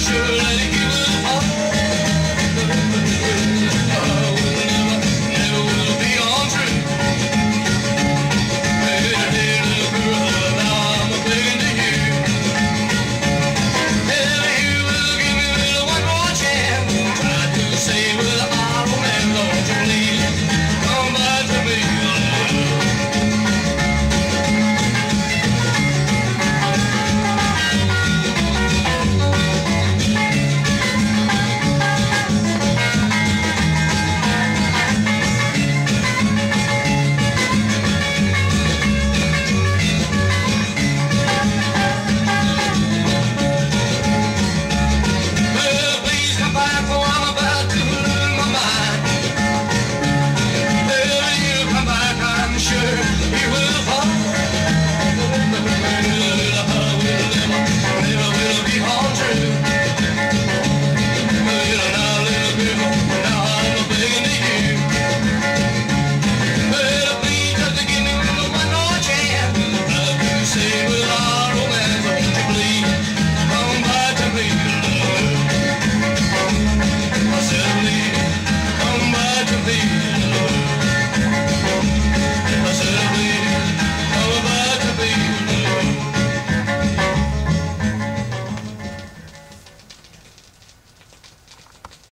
sure let it go.